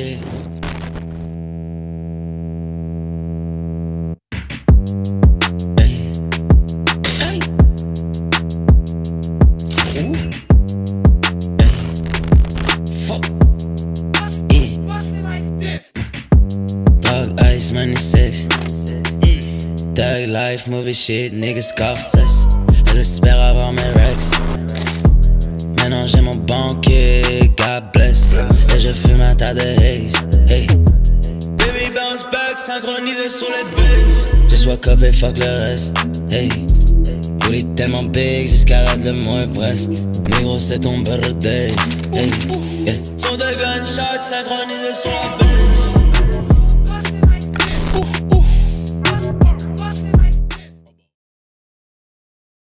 Yeah. Money sex. Thug life, movie shit, niggas Scorsese. Elle espère avoir mes rex. J'ai mon banquier, God bless. Je fume un tas de haze. Hey. Baby bounce back, synchronisé sur les bases. Just woke up et fuck le reste. Hey. Booty tellement big jusqu'à la de mon Everest. Négro, c'est ton birthday. Hey. Yeah. Son de gunshot synchronisé sur la base.